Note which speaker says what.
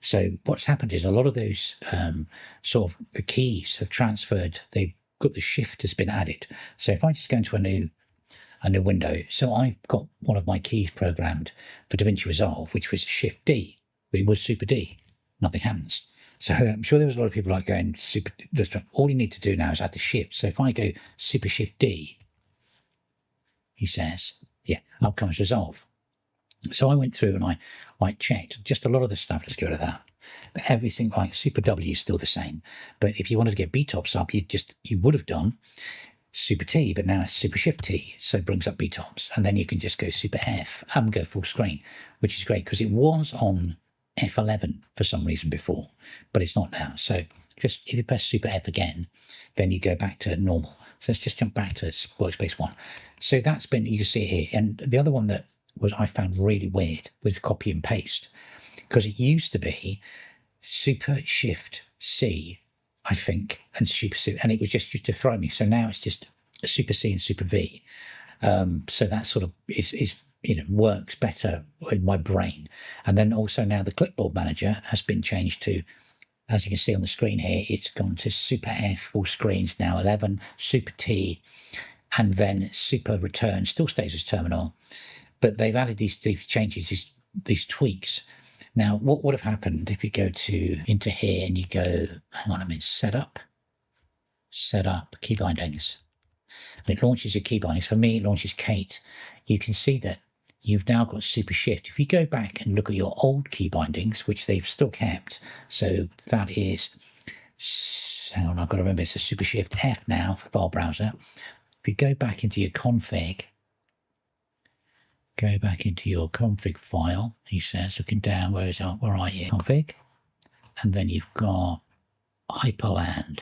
Speaker 1: So what's happened is a lot of those um, sort of the keys have transferred. They've got the shift has been added. So if I just go into a new a new window, so I've got one of my keys programmed for DaVinci Resolve, which was Shift D. It was Super D. Nothing happens. So I'm sure there was a lot of people like going Super. All you need to do now is add the shift. So if I go Super Shift D, he says, yeah, up comes Resolve. So I went through and I, I checked just a lot of the stuff. Let's go to that. But everything like Super W is still the same. But if you wanted to get btops up, you just you would have done Super T, but now it's Super Shift T, so it brings up btops, and then you can just go Super F and go full screen, which is great because it was on F11 for some reason before, but it's not now. So just if you press Super F again, then you go back to normal. So let's just jump back to workspace one. So that's been you see here, and the other one that was I found really weird was copy and paste because it used to be Super Shift C, I think, and Super C, and it was just used to throw me. So now it's just Super C and Super V. Um, so that sort of is, is you know works better in my brain. And then also now the clipboard manager has been changed to as you can see on the screen here, it's gone to Super F, all screens now 11, Super T, and then Super Return still stays as terminal, but they've added these, these changes, these, these tweaks. Now, what would have happened if you go to into here and you go, hang on a minute, setup, setup key bindings, and it launches your key bindings. For me, it launches Kate. You can see that you've now got super shift. If you go back and look at your old key bindings, which they've still kept, so that is, hang on, I've got to remember it's a super shift F now for file browser. If you go back into your config, go back into your config file, he says, looking down, where is? Where are you? Config. And then you've got Hyprland.